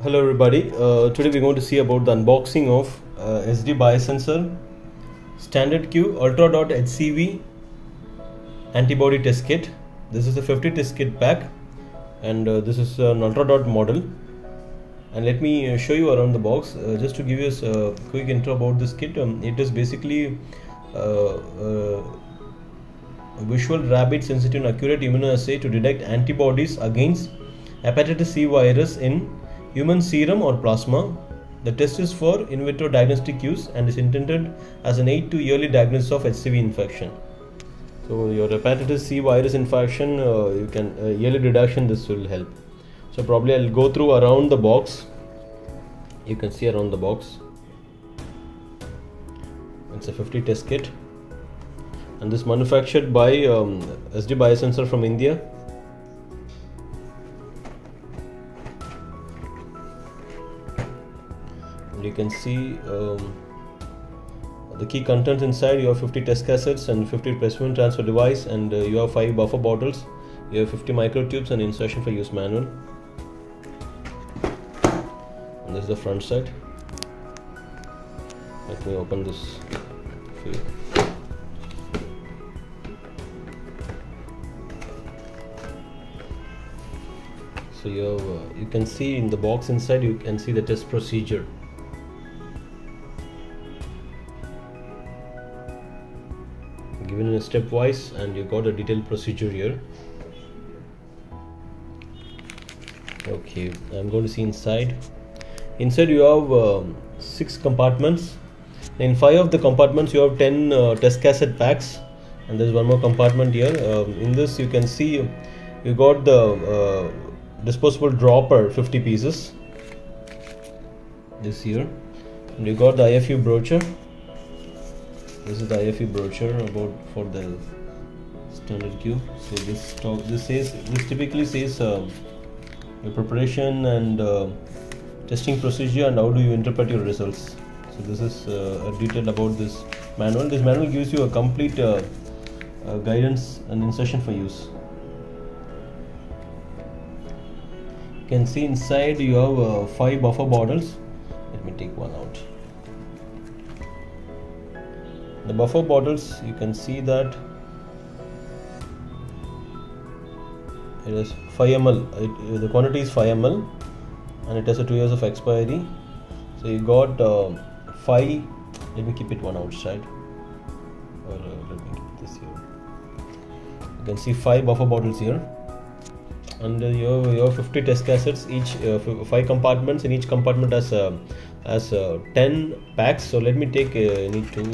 Hello everybody, uh, today we're going to see about the unboxing of uh, SD biosensor standard Q ultra dot HCV antibody test kit. This is a 50 test kit pack and uh, this is an ultra dot model. And let me uh, show you around the box uh, just to give you a quick intro about this kit. Um, it is basically uh, uh, visual rapid sensitive and accurate immunoassay to detect antibodies against hepatitis C virus in human serum or plasma. The test is for in vitro diagnostic use and is intended as an aid to yearly diagnosis of HCV infection. So your hepatitis C virus infection, uh, you can uh, yearly deduction. This will help. So probably I'll go through around the box. You can see around the box. It's a 50 test kit and this manufactured by um, SD Biosensor from India. You can see um, the key contents inside. You have 50 test cassettes and 50 specimen transfer device, and uh, you have five buffer bottles. You have 50 microtubes and insertion for use manual. And this is the front side. Let me open this for you. so you have, uh, you can see in the box inside you can see the test procedure given in a stepwise and you got a detailed procedure here. Okay i'm going to see inside. Inside you have um, six compartments. In five of the compartments you have 10 uh, test cassette packs. And there's one more compartment here. Um, in this you can see you got the uh, disposable dropper 50 pieces. This here. And you got the IFU brochure this is the IFU brochure about for the standard Q so this talk this says this typically says uh, your preparation and uh, testing procedure and how do you interpret your results. So this is uh, a detail about this manual. This manual gives you a complete uh, uh, guidance and instruction for use. You can see inside you have uh, five buffer bottles. Let me take one out the buffer bottles you can see that it is 5 ml. It, the quantity is 5 ml and it has a 2 years of expiry. So you got uh, 5 let me keep it one outside. Or uh, let me keep this here. You can see 5 buffer bottles here. And uh, you, have, you have 50 test cassettes each uh, five compartments in each compartment has uh, has uh, 10 packs. So let me take uh, I need two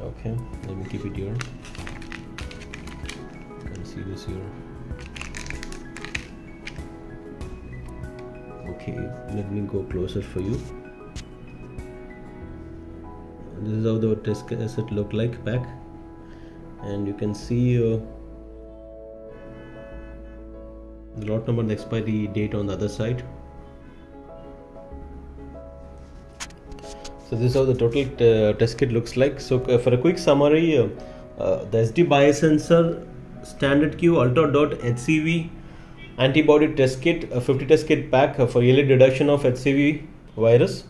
okay let me keep it here. You can see this here. Okay let me go closer for you. This is how the test cassette look like back. And you can see uh, the lot number and expiry date on the other side so this is how the total uh, test kit looks like. So uh, for a quick summary uh, uh the SD biosensor standard Q ultra dot HCV antibody test kit a 50 test kit pack uh, for yearly detection of HCV virus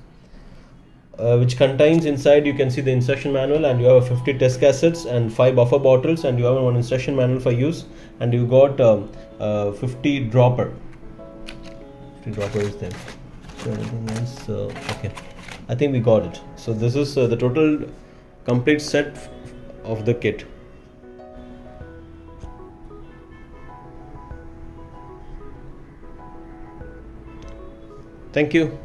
uh, which contains inside you can see the instruction manual and you have 50 test cassettes and 5 buffer bottles and you have one instruction manual for use and you got um, uh, 50 dropper. 50 dropper is there. So else? Uh, okay I think we got it. So this is uh, the total complete set of the kit. Thank you